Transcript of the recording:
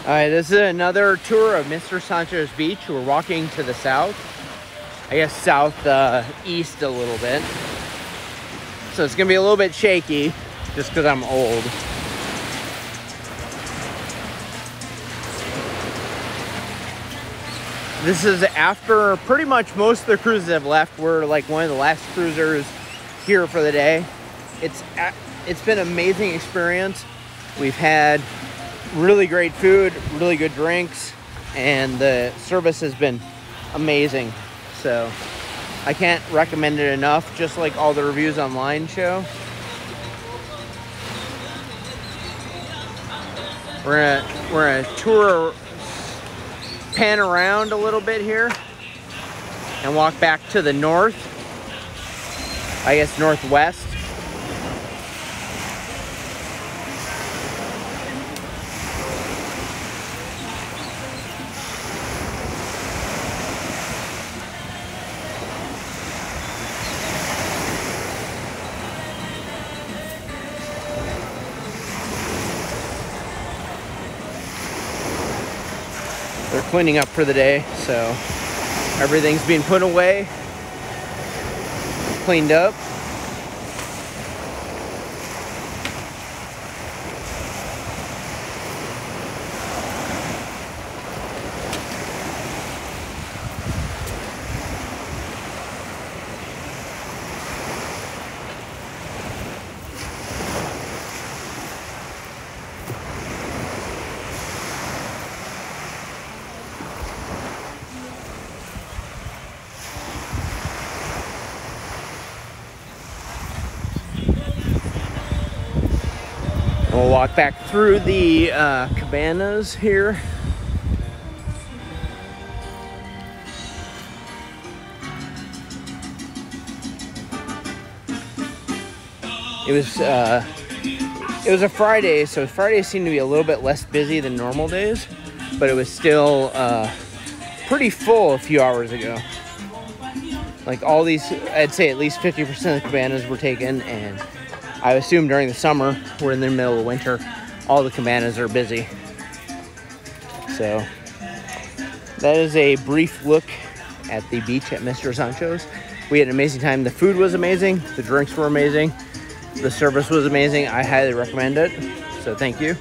All right, this is another tour of Mr. Sancho's Beach. We're walking to the south. I guess south uh, east a little bit. So it's gonna be a little bit shaky just because I'm old. This is after pretty much most of the cruises have left. We're like one of the last cruisers here for the day. It's it's been an amazing experience. We've had really great food, really good drinks, and the service has been amazing. So I can't recommend it enough, just like all the reviews online show. We're gonna, we're gonna tour, pan around a little bit here and walk back to the north. I guess northwest. They're cleaning up for the day, so everything's being put away, cleaned up. We'll walk back through the uh, cabanas here. It was uh, it was a Friday, so Fridays seemed to be a little bit less busy than normal days, but it was still uh, pretty full a few hours ago. Like all these, I'd say at least 50% of the cabanas were taken, and I assume during the summer, we're in the middle of winter, all the cabanas are busy. So that is a brief look at the beach at Mr. Sancho's. We had an amazing time. The food was amazing. The drinks were amazing. The service was amazing. I highly recommend it. So thank you.